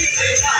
Chiquita.